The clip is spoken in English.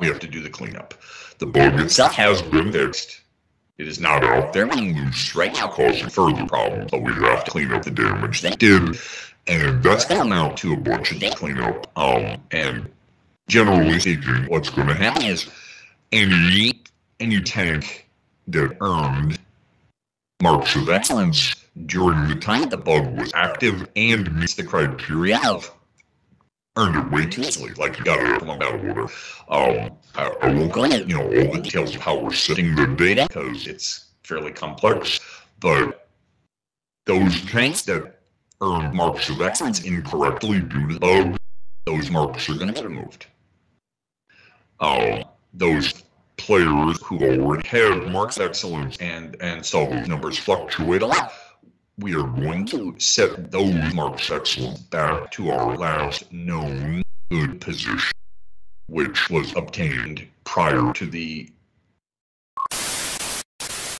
we have to do the cleanup. The bug itself has been fixed. It is not out there and loose right now, causing further problems. But we have to clean up the damage they did, and that's going to amount to a bunch of cleanup. Um, and generally speaking, what's going to happen is any any tank that earned marks of excellence during the time the bug was active and meets the criteria of earned it way too easily. Like you got it from out of order. Um, I, I won't go into you know all the details of how we're setting the data because it's fairly complex, but those tanks that earn marks of excellence incorrectly due to the bug, those marks are going to get removed. Uh, those players who already have marks of excellence and and so those numbers fluctuate a lot we are going to set those marks excellence back to our last known good position, which was obtained prior to the